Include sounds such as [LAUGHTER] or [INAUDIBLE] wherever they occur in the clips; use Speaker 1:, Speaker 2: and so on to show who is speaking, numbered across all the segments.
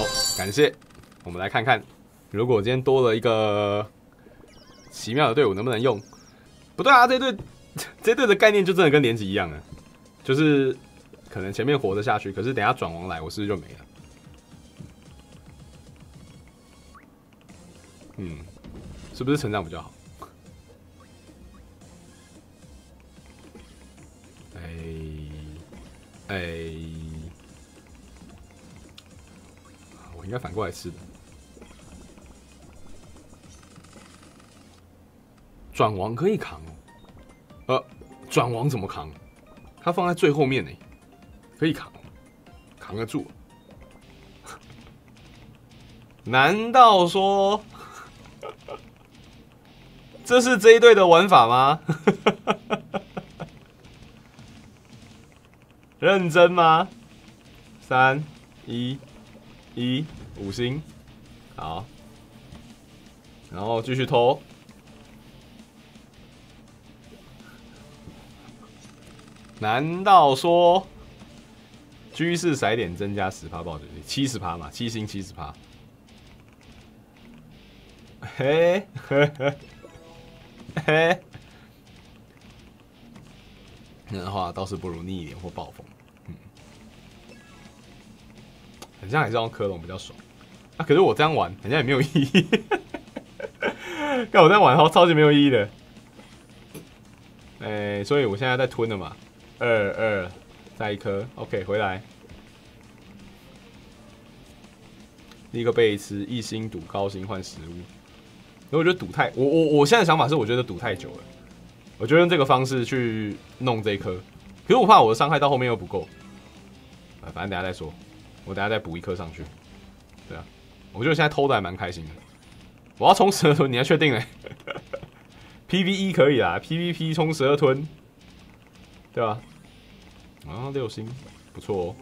Speaker 1: 好，感谢。我们来看看，如果今天多了一个奇妙的队伍，能不能用？不对啊，这队 [LAUGHS] 这队的概念就真的跟连级一样啊，就是可能前面活得下去，可是等下转王来，我是不是就没了？嗯，是不是成长比较好？哎哎，应该反过来吃的。转王可以扛哦，呃，转王怎么扛？它放在最后面呢，可以扛，扛得住。难道说这是这一队的玩法吗？[LAUGHS] 认真吗？三、一、一，五星，好，然后继续偷。难道说居士骰点增加十趴爆决率，七十趴嘛？七星七十趴。嘿，嘿嘿，嘿。那的话倒是不如逆脸或暴风。嗯，好像还是用科隆比较爽。可是我这样玩好像也没有意义。[LAUGHS] 看我这样玩，超超级没有意义的。哎，所以我现在在吞了嘛。二二，再一颗，OK，回来，立刻被吃一星赌高星换食物，因为我觉得赌太，我我我现在想法是，我觉得赌太久了，我就用这个方式去弄这一颗，可是我怕我的伤害到后面又不够，啊，反正等下再说，我等下再补一颗上去，我觉得现在偷的还蛮开心的，我要冲十二吞，你要确定嘞？[LAUGHS] PVE 可以啦，PVP 冲十二吞，对吧？啊，六星，不错哦。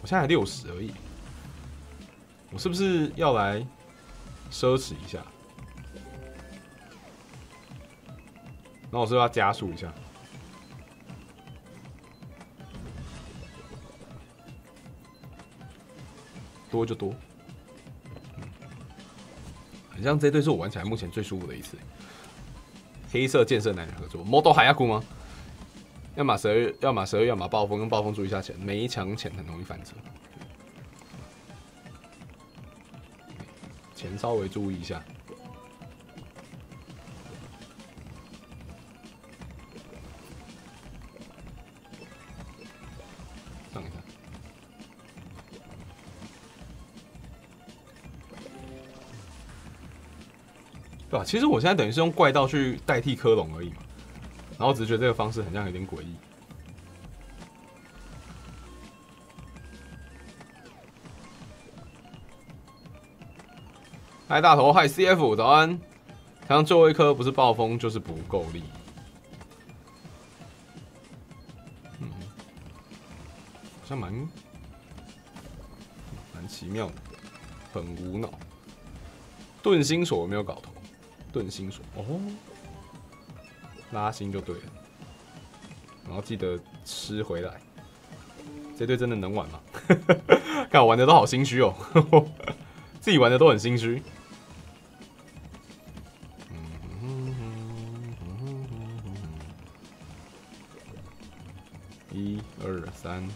Speaker 1: 我现在六十而已，我是不是要来奢侈一下？那我是不是要加速一下？多就多，好像这对是我玩起来目前最舒服的一次。黑色建设男人合作，Model 海亚谷吗？要么十二，要么十二，要么暴风，跟暴风注意下潜，没强潜很容易翻车，钱稍微注意一下。对吧？其实我现在等于是用怪盗去代替科隆而已嘛。然后只是觉得这个方式好像有点诡异。嗨大头，嗨 CF，早安。像最后一颗不是暴风就是不够力。嗯，好像蛮蛮奇妙的，很无脑。盾心锁没有搞头，盾心锁哦。拉心就对了，然后记得吃回来。这队真的能玩吗？[LAUGHS] 看我玩的都好心虚哦，[LAUGHS] 自己玩的都很心虚。一二三。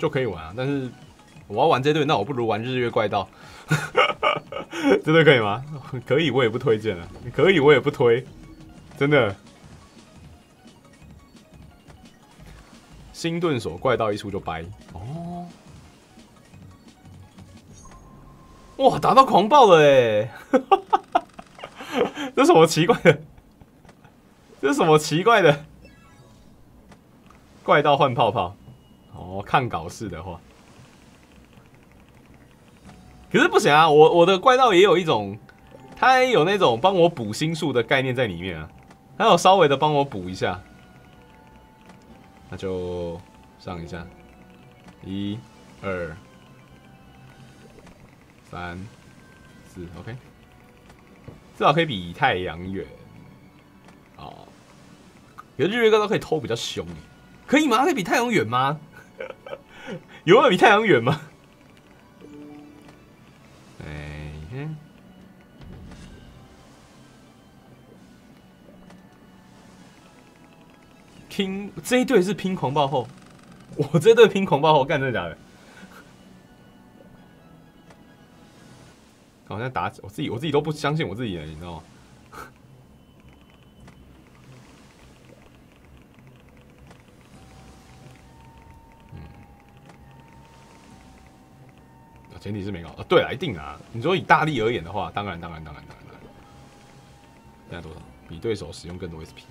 Speaker 1: 就可以玩啊！但是我要玩这队，那我不如玩日月怪盗，[LAUGHS] 这队可以吗？可以，我也不推荐了。可以，我也不推，真的。新盾锁怪盗一出就掰哦！哇，打到狂暴了哎！[LAUGHS] 这什么奇怪的？这什么奇怪的？怪盗换泡泡，哦，看稿式的话，可是不行啊！我我的怪盗也有一种，他也有那种帮我补心术的概念在里面啊，他有稍微的帮我补一下，那就上一下，一、二，三、四，OK，至少可以比太阳远。哦，有日月高都可以偷比较凶，可以吗？可以比太阳远吗？[LAUGHS] 有没有比太阳远吗？哎，拼这一队是拼狂暴后，我这队拼狂暴后，干真的假的？好像打我自己，我自己都不相信我自己了，你知道吗？前提是没搞啊，对啊，一定啊！你说以大力而言的话，当然，当然，当然，当然，当然。现在多少？比对手使用更多 SP。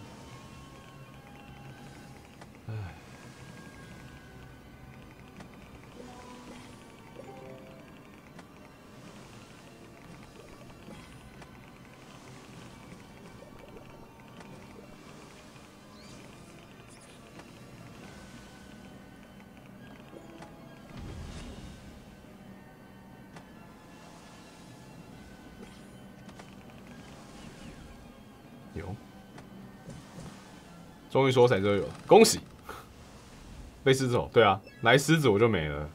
Speaker 1: 终于说彩色有了，恭喜！被狮子吼，对啊，来狮子我就没了。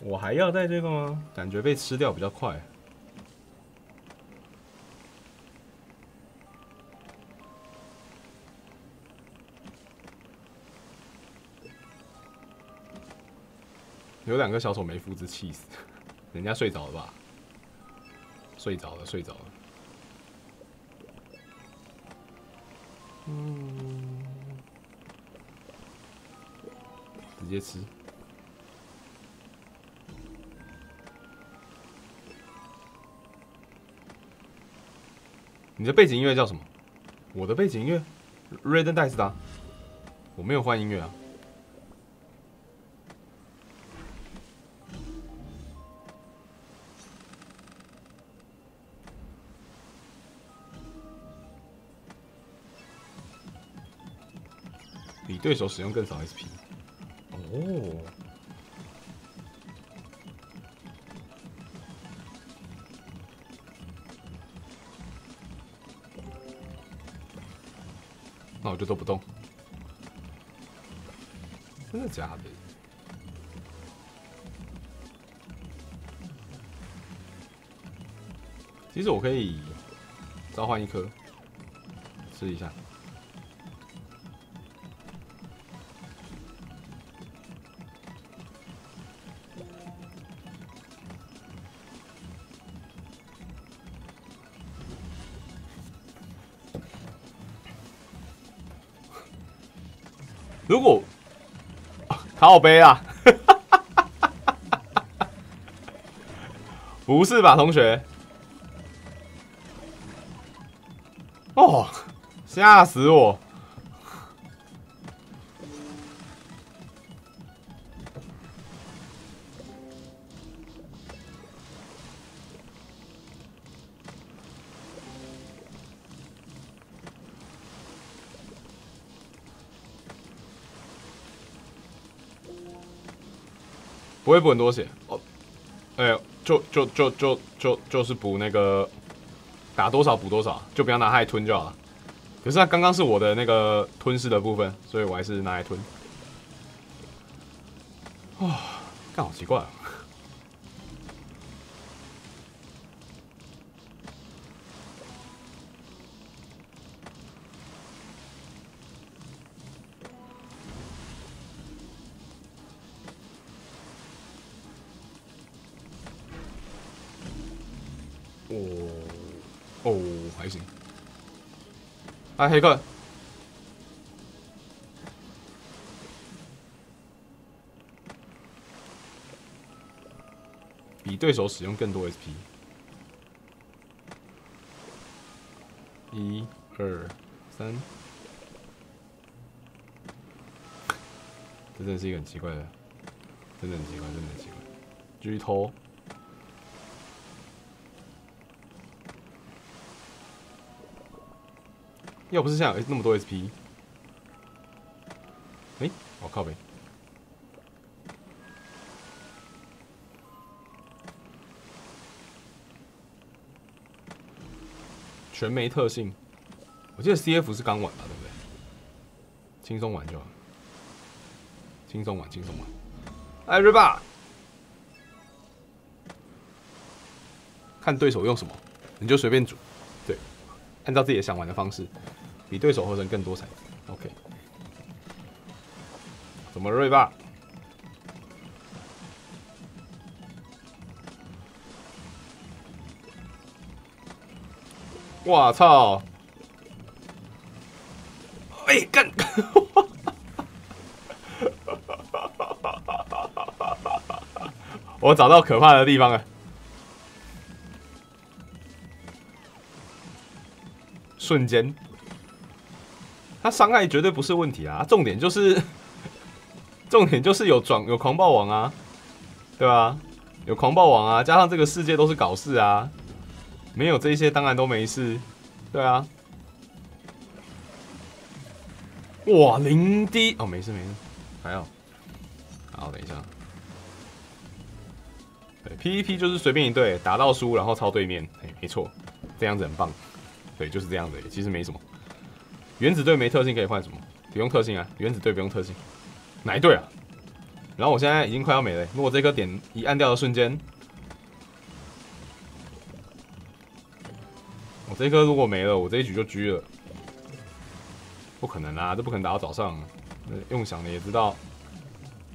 Speaker 1: 我还要带这个吗？感觉被吃掉比较快。有两个小丑没复制，气死！人家睡着了吧？睡着了，睡着了。嗯，直接吃。你的背景音乐叫什么？我的背景音乐，Red Dice 的。我没有换音乐啊。对手使用更少 SP。哦，那我就都不动。真的假的？其实我可以召唤一颗，试一下。靠背啊，[LAUGHS] 不是吧，同学？哦，吓死我！不会补很多血哦，哎，就就就就就就是补那个打多少补多少，就不要拿它来吞就好了。可是它刚刚是我的那个吞噬的部分，所以我还是拿来吞。哇，干好奇怪啊！哦，还行来，黑客，比对手使用更多 SP。一、二、三，这真是一个很奇怪的，真的很奇怪，真的很奇怪，继续偷。又不是像有那么多 sp 哎我靠呗全没特性。我记得 cf 是刚玩吧对不对？轻松玩就好。轻松玩轻松玩。哎瑞巴看对手用什么你就随便组。对按照自己想玩的方式。比对手合成更多彩。OK，怎么瑞爸？我操！哎干！[LAUGHS] 我找到可怕的地方了，瞬间，伤害绝对不是问题啊！重点就是，重点就是有转有狂暴王啊，对吧？有狂暴王啊，加上这个世界都是搞事啊，没有这些当然都没事，对啊。哇，零滴哦，没事没事，还好。好，等一下。对，PVP 就是随便一队打到输，然后抄对面。哎，没错，这样子很棒。对，就是这样子，其实没什么。原子队没特性可以换什么？不用特性啊，原子队不用特性。哪一队啊？然后我现在已经快要没了。如果这颗点一按掉的瞬间，我这颗如果没了，我这一局就狙了。不可能啊，这不可能打到早上。用想的也知道。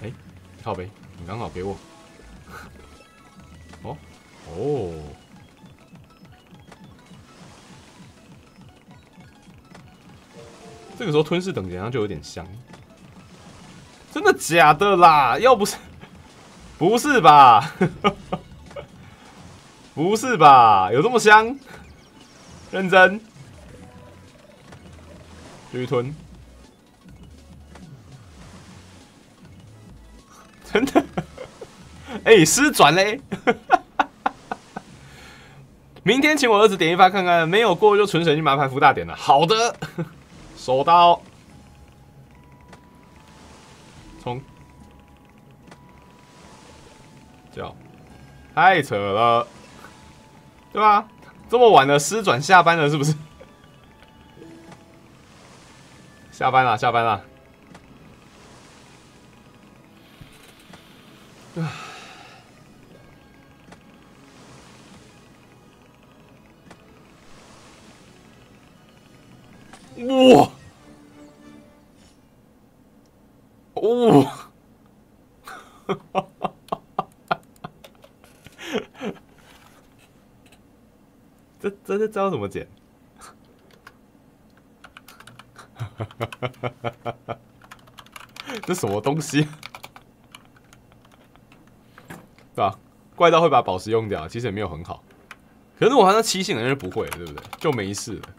Speaker 1: 哎，靠呗，你刚好给我。哦哦，这个时候吞噬等级好像就有点香。真的假的啦？要不是，[LAUGHS] 不是吧？[LAUGHS] 不是吧？有这么香？认真。继续吞，真的？[LAUGHS] 哎，失转嘞！明天请我儿子点一发看看，没有过就纯神去麻烦福大点了。好的，收到。冲！叫，太扯了，对吧？这么晚了，师转下班了，是不是？[LAUGHS] 下班了，下班了。哇！哦！[LAUGHS] 这这这招怎么剪？[LAUGHS] 这什么东西？[LAUGHS] 对吧？怪盗会把宝石用掉，其实也没有很好。可是我好像七星人就不会，对不对？就没事了。